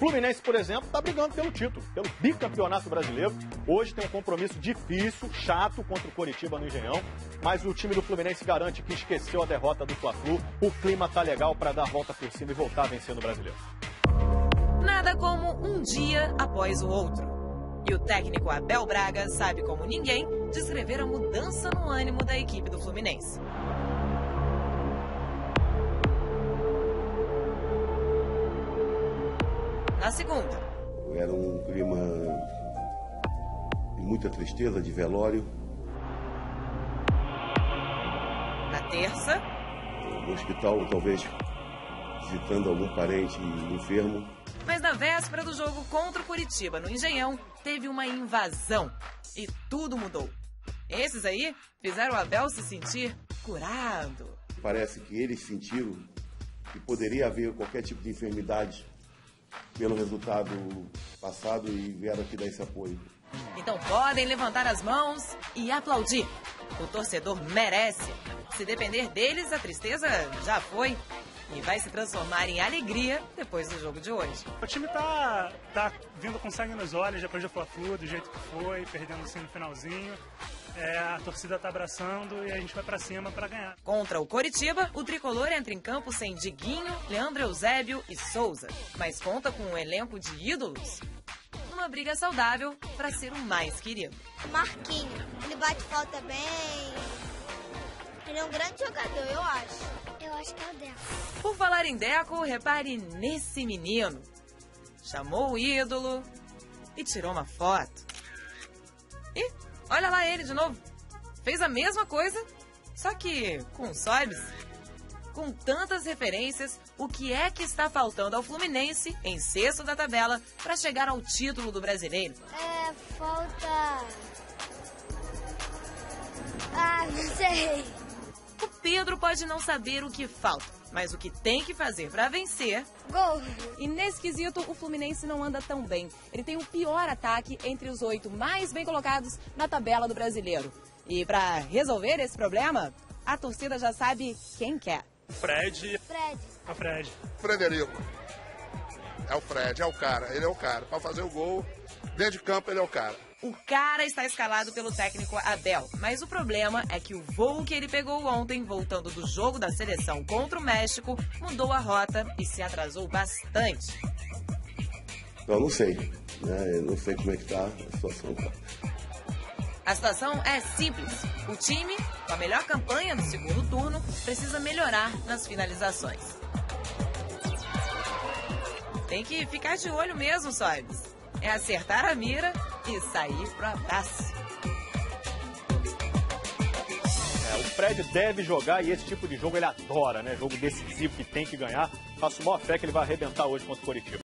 Fluminense, por exemplo, está brigando pelo título, pelo bicampeonato brasileiro. Hoje tem um compromisso difícil, chato contra o Coritiba no Engenhão, mas o time do Fluminense garante que esqueceu a derrota do Fla-Flu. O clima tá legal para dar a volta por cima e voltar a vencer no Brasileiro. Nada como um dia após o outro. E o técnico Abel Braga sabe como ninguém descrever a mudança no ânimo da equipe do Fluminense. Na segunda, Era um clima de muita tristeza, de velório. na terça, No hospital, talvez visitando algum parente enfermo. mas na véspera do jogo contra o Curitiba no Engenhão, teve uma invasão e tudo mudou. Esses aí fizeram o Abel se sentir curado. Parece que eles sentiram que poderia haver qualquer tipo de enfermidade pelo resultado passado e vieram aqui dar esse apoio. Então podem levantar as mãos e aplaudir. O torcedor merece. Se depender deles, a tristeza já foi e vai se transformar em alegria depois do jogo de hoje. O time tá, tá vindo com sangue nos olhos depois do Fla-Flu, do jeito que foi, perdendo assim no finalzinho. É, a torcida tá abraçando e a gente vai pra cima pra ganhar. Contra o Coritiba, o tricolor entra em campo sem Diguinho, Leandro Eusébio e Souza, mas conta com um elenco de ídolos. Uma briga saudável para ser o mais querido. Marquinho, ele bate falta bem. Ele é um grande jogador, eu acho. Acho que é o Deco. Por falar em Deco, repare nesse menino. Chamou o ídolo e tirou uma foto. E olha lá ele de novo. Fez a mesma coisa, só que com Sobs. Com tantas referências, o que é que está faltando ao Fluminense, em sexto da tabela, para chegar ao título do brasileiro? É, falta. Ah, não sei. Pedro pode não saber o que falta, mas o que tem que fazer para vencer Gol. E nesse quesito, o Fluminense não anda tão bem. Ele tem o pior ataque entre os oito mais bem colocados na tabela do brasileiro. E para resolver esse problema, a torcida já sabe quem quer. Fred, Fred. o Fred. Frederico. É o Fred, é o cara, ele é o cara. Para fazer o gol, dentro de campo ele é o cara. O cara está escalado pelo técnico Abel, mas o problema é que o voo que ele pegou ontem, voltando do jogo da seleção contra o México, mudou a rota e se atrasou bastante. Eu não sei. Né? Eu não sei como é que tá a situação. A situação é simples. O time, com a melhor campanha no segundo turno, precisa melhorar nas finalizações. Tem que ficar de olho mesmo, Sobs. É acertar a mira e sair pro abraço. É, o Fred deve jogar e esse tipo de jogo ele adora, né? Jogo decisivo que tem que ganhar. Faço maior fé que ele vai arrebentar hoje contra o Coritiba.